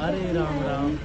अरे राम राम।